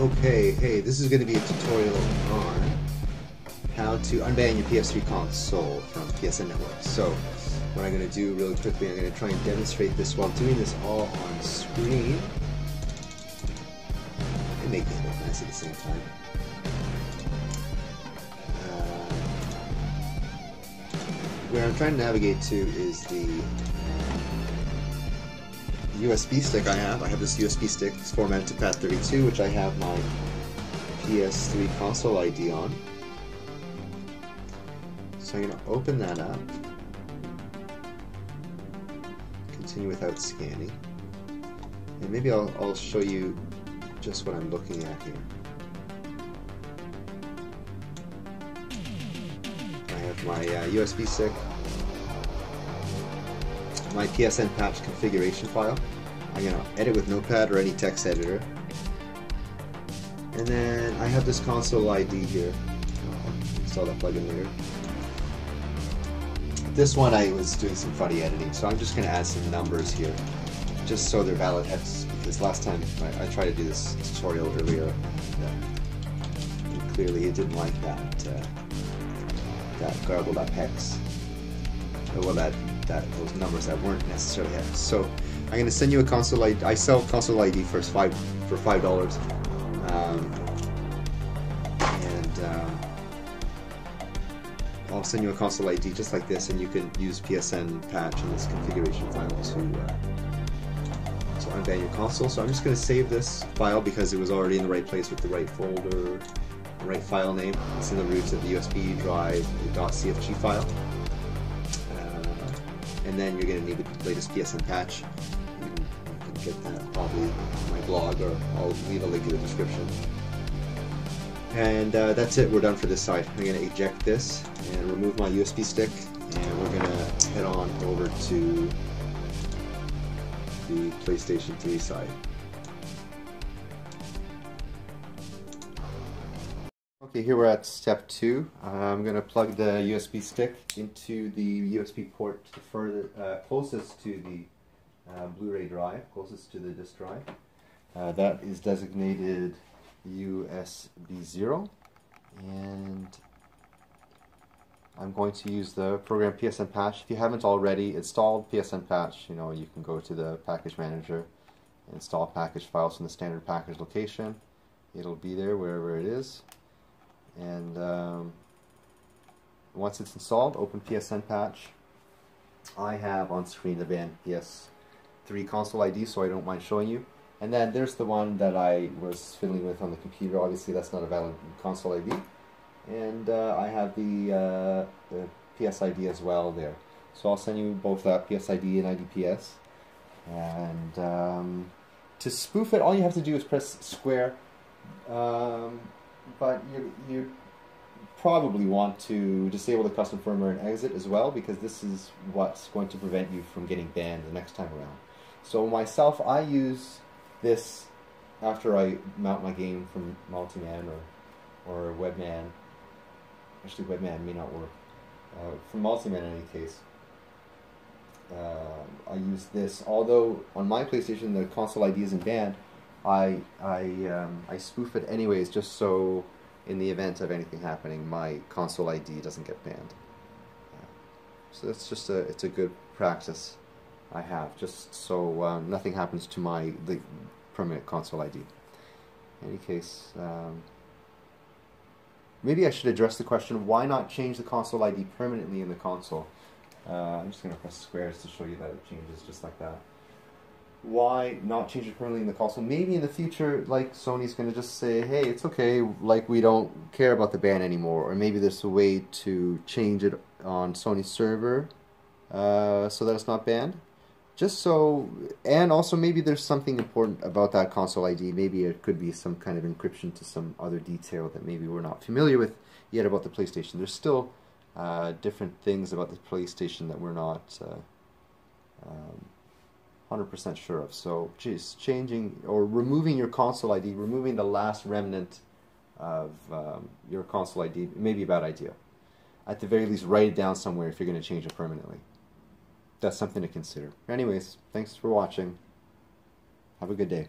Okay, hey, this is going to be a tutorial on how to unban your PS3 console from PSN Network. So, what I'm going to do really quickly, I'm going to try and demonstrate this while doing this all on screen. And make this look nice at the same time. Uh, where I'm trying to navigate to is the USB stick I have. I have this USB stick it's formatted to FAT32, which I have my PS3 console ID on. So I'm going to open that up. Continue without scanning. And maybe I'll, I'll show you just what I'm looking at here. I have my uh, USB stick my PSN patch configuration file. I'm to edit with Notepad or any text editor. And then I have this console ID here. Install that plugin later. This one I was doing some funny editing, so I'm just going to add some numbers here, just so they're valid hex, because last time I, I tried to do this tutorial earlier, uh, clearly it didn't like that, uh, that garbled up hex. Well, that that those numbers that weren't necessarily hex. So I'm going to send you a console ID. I sell console ID for five for five dollars, um, and um, I'll send you a console ID just like this, and you can use PSN patch in this configuration file to uh, to unban your console. So I'm just going to save this file because it was already in the right place with the right folder, the right file name. It's in the roots of the USB drive .cfg file and then you're going to need the latest PSN patch. You can, get that probably on my blog, or I'll leave a link in the description. And uh, that's it, we're done for this side. I'm going to eject this and remove my USB stick, and we're going to head on over to the PlayStation 3 side. Okay, here we're at step two. Uh, I'm going to plug the USB stick into the USB port further, uh, closest to the uh, Blu-ray drive, closest to the disk drive. Uh, that is designated USB 0 and I'm going to use the program PSN Patch. If you haven't already installed PSN Patch, you know, you can go to the package manager, install package files from the standard package location. It'll be there wherever it is and um, once it's installed, open PSN patch. I have on screen the banned PS3 console ID, so I don't mind showing you. And then there's the one that I was fiddling with on the computer. Obviously, that's not a valid console ID. And uh, I have the, uh, the PSID as well there. So I'll send you both that PSID and IDPS. And um, to spoof it, all you have to do is press square. Um, but you, you probably want to disable the custom firmware and exit as well because this is what's going to prevent you from getting banned the next time around. So myself, I use this after I mount my game from Multiman or, or Webman. Actually, Webman may not work. Uh, from Multiman in any case. Uh, I use this, although on my PlayStation the console ID isn't banned, I I um, I spoof it anyways, just so in the event of anything happening, my console ID doesn't get banned. Uh, so that's just a it's a good practice I have, just so um, nothing happens to my the permanent console ID. In any case, um, maybe I should address the question: Why not change the console ID permanently in the console? Uh, I'm just going to press squares to show you that it changes just like that why not change it permanently in the console? Maybe in the future, like Sony's going to just say, hey, it's okay, like we don't care about the ban anymore. Or maybe there's a way to change it on Sony's server uh, so that it's not banned. Just so, and also maybe there's something important about that console ID. Maybe it could be some kind of encryption to some other detail that maybe we're not familiar with yet about the PlayStation. There's still uh, different things about the PlayStation that we're not. Uh, um, 100% sure of. So, geez, changing or removing your console ID, removing the last remnant of um, your console ID may be a bad idea. At the very least, write it down somewhere if you're going to change it permanently. That's something to consider. Anyways, thanks for watching. Have a good day.